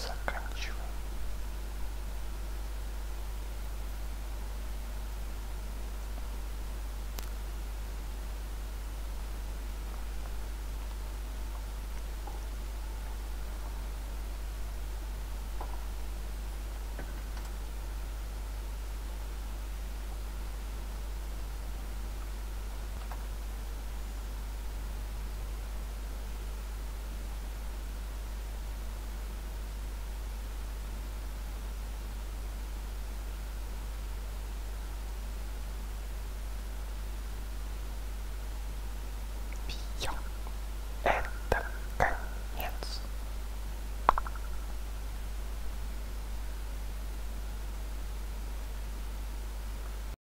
Osaka.